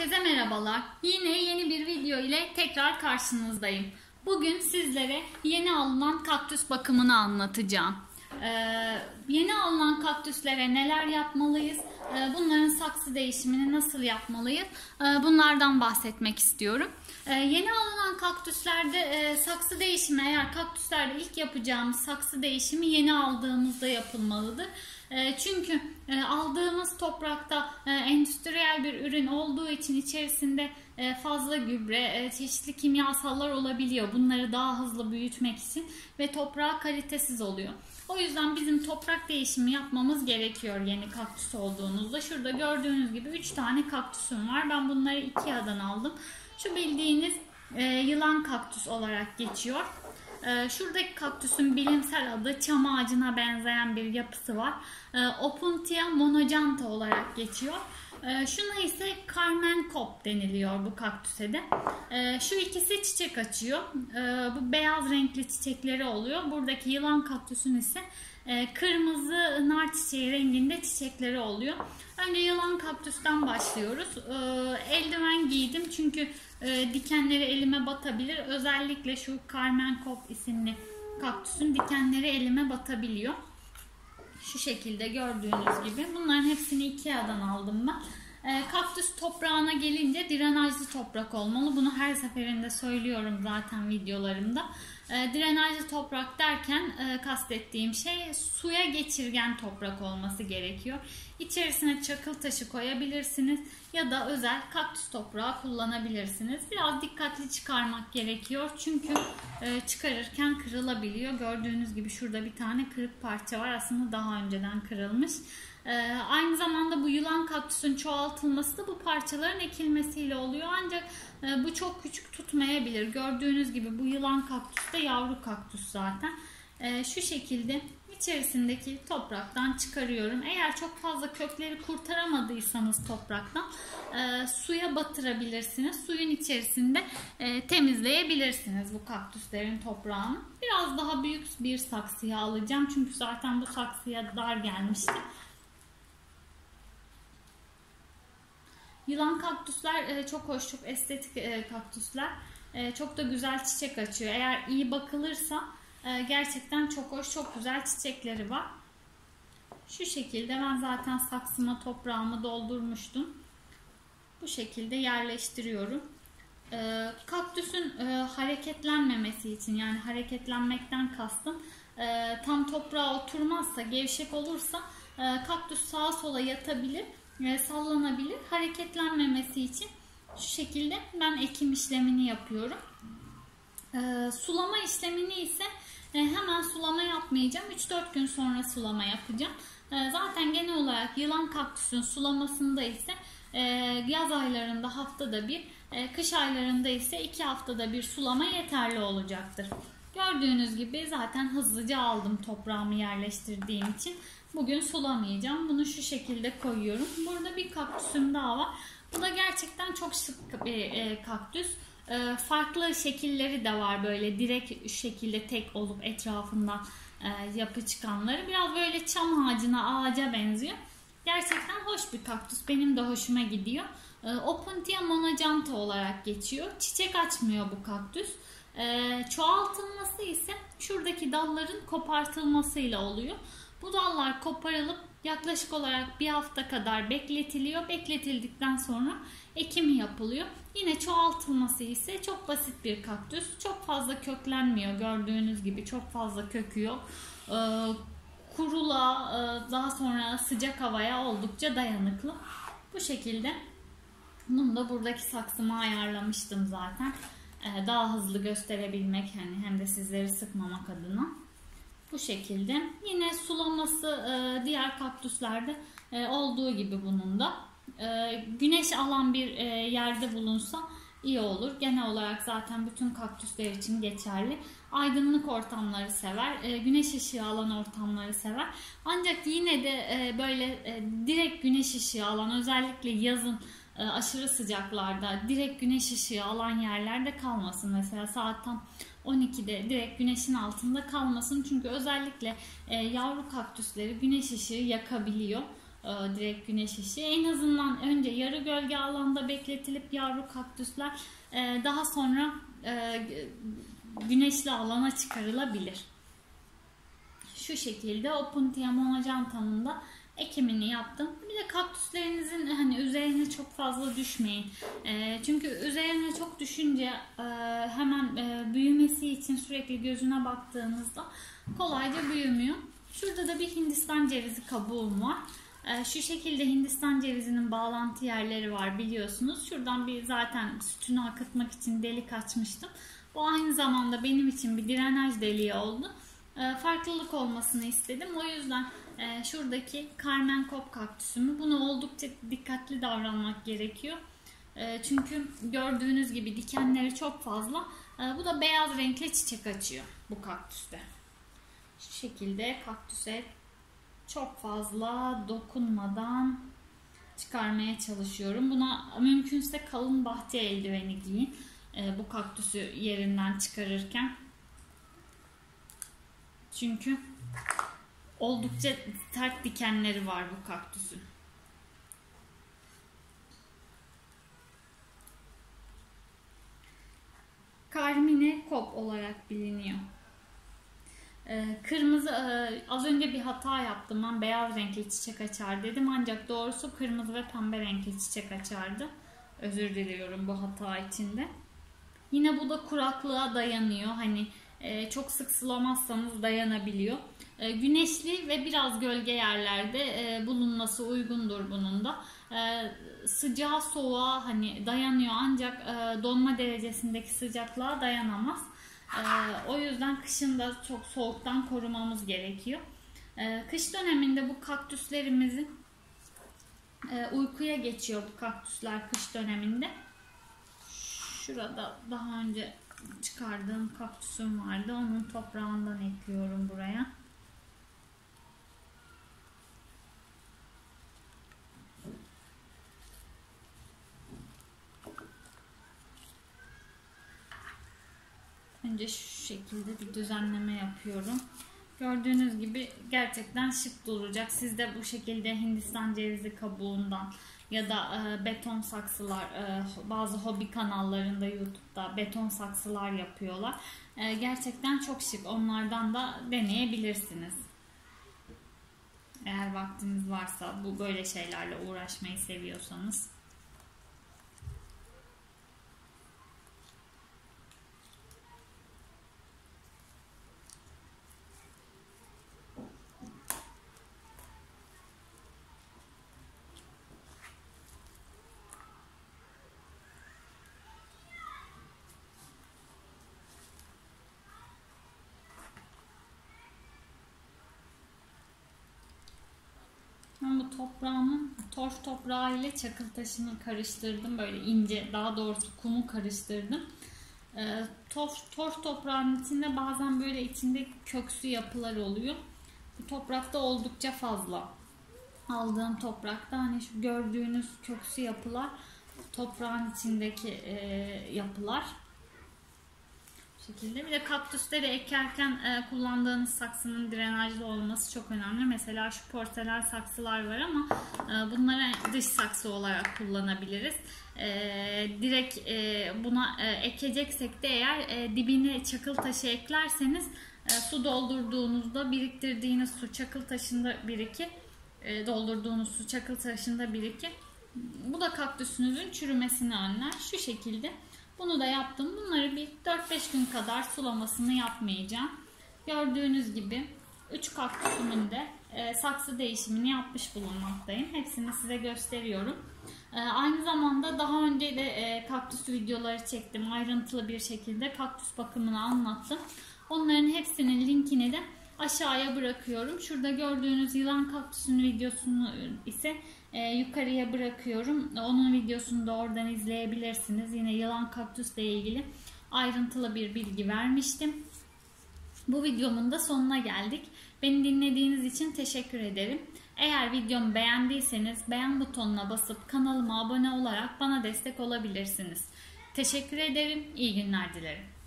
Herkese merhabalar. Yine yeni bir video ile tekrar karşınızdayım. Bugün sizlere yeni alınan kaktüs bakımını anlatacağım. Ee, yeni alınan kaktüslere neler yapmalıyız? Ee, bunların saksı değişimini nasıl yapmalıyız? Ee, bunlardan bahsetmek istiyorum. Yeni alınan kaktüslerde e, saksı değişimi eğer kaktüslerde ilk yapacağımız saksı değişimi yeni aldığımızda yapılmalıdır. Çünkü e, aldığımız toprakta e, endüstriyel bir ürün olduğu için içerisinde fazla gübre, e, çeşitli kimyasallar olabiliyor. Bunları daha hızlı büyütmek için ve toprağı kalitesiz oluyor. O yüzden bizim toprak değişimi yapmamız gerekiyor yeni kaktüs olduğunuzda. Şurada gördüğünüz gibi 3 tane kaktüsüm var. Ben bunları Ikea'dan aldım. Şu bildiğiniz e, yılan kaktüs olarak geçiyor. E, şuradaki kaktüsün bilimsel adı çam ağacına benzeyen bir yapısı var. E, Opuntia monogenta olarak geçiyor. E, şuna ise Carmen Cop deniliyor bu kaktüse de. Şu ikisi çiçek açıyor. Bu beyaz renkli çiçekleri oluyor. Buradaki yılan kaktüsün ise e, kırmızı nar çiçeği renginde çiçekleri oluyor. Önce yılan kaktüsten başlıyoruz. E, eldiven giydim çünkü e, dikenleri elime batabilir. Özellikle şu Carmen Cop isimli kaktüsün dikenleri elime batabiliyor. Şu şekilde gördüğünüz gibi. Bunların hepsini Ikea'dan aldım ben. E, kaktüs toprağına gelince drenajlı toprak olmalı. Bunu her seferinde söylüyorum zaten videolarımda. E, drenajlı toprak derken e, kastettiğim şey suya geçirgen toprak olması gerekiyor. İçerisine çakıl taşı koyabilirsiniz ya da özel kaktüs toprağı kullanabilirsiniz. Biraz dikkatli çıkarmak gerekiyor çünkü e, çıkarırken kırılabiliyor. Gördüğünüz gibi şurada bir tane kırık parça var. Aslında daha önceden kırılmış. Ee, aynı zamanda bu yılan kaktüsün çoğaltılması da bu parçaların ekilmesiyle oluyor. Ancak e, bu çok küçük tutmayabilir. Gördüğünüz gibi bu yılan kaktüs de yavru kaktüs zaten. E, şu şekilde içerisindeki topraktan çıkarıyorum. Eğer çok fazla kökleri kurtaramadıysanız topraktan e, suya batırabilirsiniz. Suyun içerisinde e, temizleyebilirsiniz bu kaktüslerin toprağını. Biraz daha büyük bir saksıya alacağım. Çünkü zaten bu saksıya dar gelmişti. Yılan kaktüsler e, çok hoş, çok estetik e, kaktüsler. E, çok da güzel çiçek açıyor. Eğer iyi bakılırsa gerçekten çok hoş, çok güzel çiçekleri var. Şu şekilde ben zaten saksıma toprağımı doldurmuştum. Bu şekilde yerleştiriyorum. Kaktüsün hareketlenmemesi için yani hareketlenmekten kastım tam toprağa oturmazsa, gevşek olursa kaktüs sağa sola yatabilir e, sallanabilir. Hareketlenmemesi için şu şekilde ben ekim işlemini yapıyorum. E, sulama işlemini ise e, hemen sulama yapmayacağım. 3-4 gün sonra sulama yapacağım. zaten genel olarak yılan kaktüsün sulamasında ise yaz aylarında haftada bir, kış aylarında ise 2 haftada bir sulama yeterli olacaktır. Gördüğünüz gibi zaten hızlıca aldım toprağımı yerleştirdiğim için. Bugün sulamayacağım. Bunu şu şekilde koyuyorum. Burada bir kaktüsüm daha var. Bu da gerçekten çok şık bir e, kaktüs. E, farklı şekilleri de var böyle direkt şekilde tek olup etrafından e, yapı çıkanları. Biraz böyle çam ağacına ağaca benziyor. Gerçekten hoş bir kaktüs. Benim de hoşuma gidiyor. Opuntia monogenta olarak geçiyor. Çiçek açmıyor bu kaktüs. E, çoğaltılması ise şuradaki dalların kopartılmasıyla oluyor. Bu dallar koparılıp yaklaşık olarak bir hafta kadar bekletiliyor. Bekletildikten sonra ekimi yapılıyor. Yine çoğaltılması ise çok basit bir kaktüs. Çok fazla köklenmiyor gördüğünüz gibi çok fazla kökü yok. Ee, kurula e, daha sonra sıcak havaya oldukça dayanıklı. Bu şekilde bunu da buradaki saksıma ayarlamıştım zaten. Ee, daha hızlı gösterebilmek hani hem de sizleri sıkmamak adına. Bu şekilde. Yine sulaması e, diğer kaktüslerde e, olduğu gibi bunun da. E, güneş alan bir yerde bulunsa iyi olur. Genel olarak zaten bütün kaktüsler için geçerli. Aydınlık ortamları sever. Güneş ışığı alan ortamları sever. Ancak yine de böyle direkt güneş ışığı alan özellikle yazın aşırı sıcaklarda direkt güneş ışığı alan yerlerde kalmasın. Mesela saat tam 12'de direkt güneşin altında kalmasın. Çünkü özellikle e, yavru kaktüsleri güneş ışığı yakabiliyor. e, direkt güneş ışığı. En azından önce yarı gölge alanda bekletilip yavru kaktüsler e, daha sonra e, güneşli alana çıkarılabilir. Şu şekilde Opuntia monajantamın da ekimini yaptım. Bir de kaktüslerinizin hani çok fazla düşmeyin. E, çünkü üzerine çok düşünce e, hemen e, büyümesi için sürekli gözüne baktığınızda kolayca büyümüyor. Şurada da bir Hindistan cevizi kabuğum var. E, şu şekilde Hindistan cevizinin bağlantı yerleri var biliyorsunuz. Şuradan bir zaten sütünü akıtmak için delik açmıştım. Bu aynı zamanda benim için bir drenaj deliği oldu. E, farklılık olmasını istedim. O yüzden e, şuradaki Carmen Kop kaktüsümü bunu oldukça dikkatli davranmak gerekiyor. E, çünkü gördüğünüz gibi dikenleri çok fazla. E, bu da beyaz renkli çiçek açıyor bu kaktüste. Şu şekilde kaktüse çok fazla dokunmadan çıkarmaya çalışıyorum. Buna mümkünse kalın bahçe eldiveni giyin. E, bu kaktüsü yerinden çıkarırken. Çünkü oldukça sert dikenleri var bu kaktüsün. Carmine kop olarak biliniyor. Ee, kırmızı e, az önce bir hata yaptım ben beyaz renkli çiçek açar dedim ancak doğrusu kırmızı ve pembe renkli çiçek açardı. Özür diliyorum bu hata içinde. Yine bu da kuraklığa dayanıyor. Hani e, çok sık sulamazsanız dayanabiliyor. E, güneşli ve biraz gölge yerlerde e, bulunması uygundur bunun da. E, sıcağa soğuğa hani dayanıyor ancak e, donma derecesindeki sıcaklığa dayanamaz. O yüzden kışın da çok soğuktan korumamız gerekiyor. Kış döneminde bu kaktüslerimizin uykuya geçiyor bu kaktüsler kış döneminde. Şurada daha önce çıkardığım kaktüsüm vardı. Onun toprağından ekliyorum buraya. Önce şu şekilde bir düzenleme yapıyorum. Gördüğünüz gibi gerçekten şık duracak. Siz de bu şekilde Hindistan cevizi kabuğundan ya da e, beton saksılar e, bazı hobi kanallarında YouTube'da beton saksılar yapıyorlar. E, gerçekten çok şık. Onlardan da deneyebilirsiniz. Eğer vaktiniz varsa bu böyle şeylerle uğraşmayı seviyorsanız. Ben bu toprağımın torf toprağı ile çakıl taşını karıştırdım. Böyle ince daha doğrusu kumu karıştırdım. E, torf, torf toprağının içinde bazen böyle içinde köksü yapılar oluyor. Bu toprakta oldukça fazla. Aldığım toprakta hani şu gördüğünüz köksü yapılar toprağın içindeki e, yapılar şekilde. Bir de kaktüsleri ekerken e, kullandığınız saksının drenajlı olması çok önemli. Mesela şu porselen saksılar var ama e, bunları dış saksı olarak kullanabiliriz. E, direkt e, buna e, ekeceksek de eğer e, dibine çakıl taşı eklerseniz e, su doldurduğunuzda biriktirdiğiniz su çakıl taşında birikir. E, doldurduğunuz su çakıl taşında birikir. Bu da kaktüsünüzün çürümesini önler. Şu şekilde. Bunu da yaptım. Bunları bir 4-5 gün kadar sulamasını yapmayacağım. Gördüğünüz gibi 3 kaktüsümün de e, saksı değişimini yapmış bulunmaktayım. Hepsini size gösteriyorum. E, aynı zamanda daha önce de e, kaktüs videoları çektim. Ayrıntılı bir şekilde kaktüs bakımını anlattım. Onların hepsinin linkini de aşağıya bırakıyorum. Şurada gördüğünüz yılan kaktüsünün videosunu ise e, yukarıya bırakıyorum. Onun videosunu da oradan izleyebilirsiniz. Yine yılan kaktüsle ilgili ayrıntılı bir bilgi vermiştim. Bu videomun da sonuna geldik. Beni dinlediğiniz için teşekkür ederim. Eğer videomu beğendiyseniz beğen butonuna basıp kanalıma abone olarak bana destek olabilirsiniz. Teşekkür ederim. İyi günler dilerim.